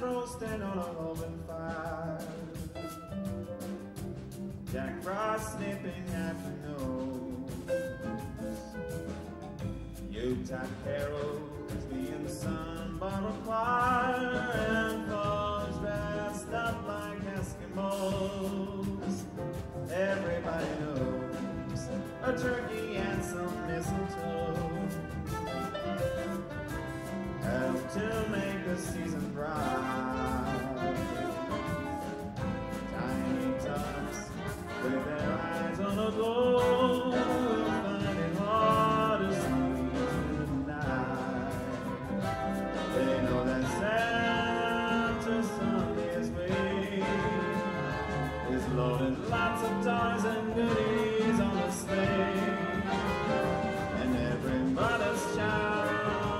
roasting on a open fire. Jack Frost snipping at your nose. Yuletide carols sung by the choir and folks is loaded lots of toys and goodies on the sleigh. And every mother's child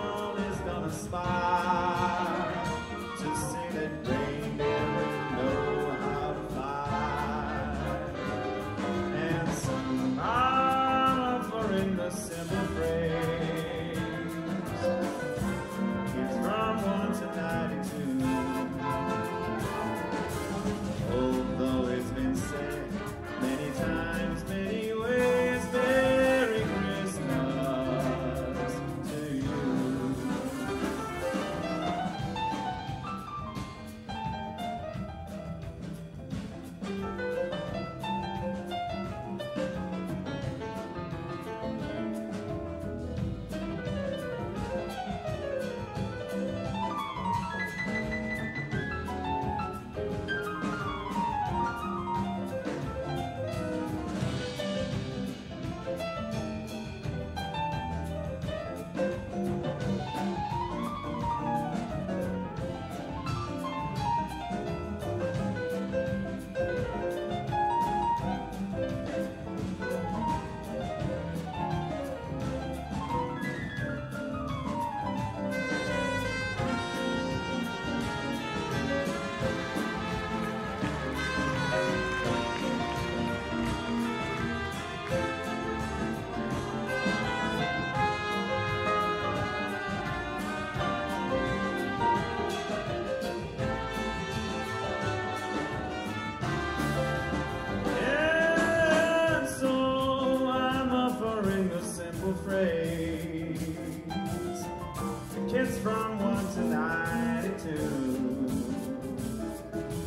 one to ninety-two.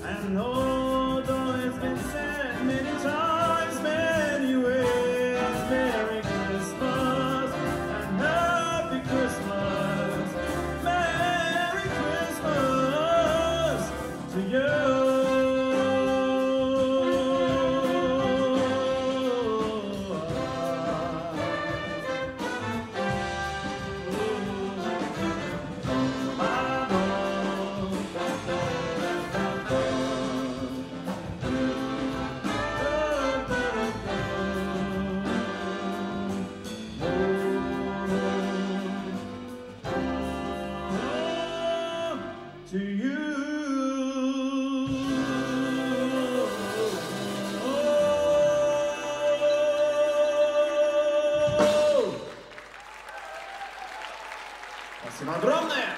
And although it's been said many times, Спасибо огромное!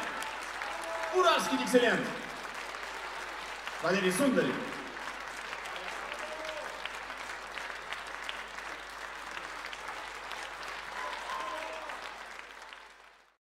Уральский дикселент! Валерий Сундарев.